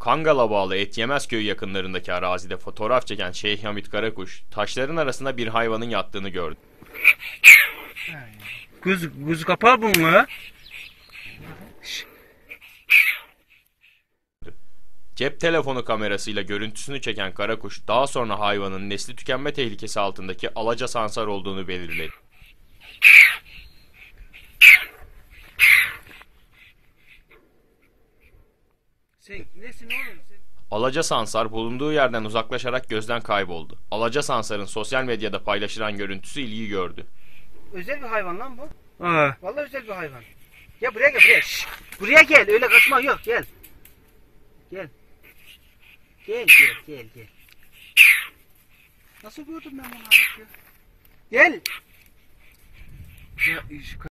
Kangal'a bağlı Etyemez köyü yakınlarındaki arazide fotoğraf çeken Şeyh Hamit Karakuş, taşların arasında bir hayvanın yattığını gördü. Göz, göz kapağı bununla. Cep telefonu kamerasıyla görüntüsünü çeken Karakuş, daha sonra hayvanın nesli tükenme tehlikesi altındaki alaca sansar olduğunu belirledi. Sen nesin oğlum sen? Alaca Sansar bulunduğu yerden uzaklaşarak gözden kayboldu. Alaca Sansar'ın sosyal medyada paylaşılan görüntüsü ilgi gördü. Özel bir hayvan lan bu. Aa, Vallahi özel bir hayvan. Ya buraya gel buraya. Şşş. Buraya gel. Öyle kaçma yok. Gel. Gel. Gel gel gel gel. Nasıl gördüm ben bunu abi ya? Gel. ya,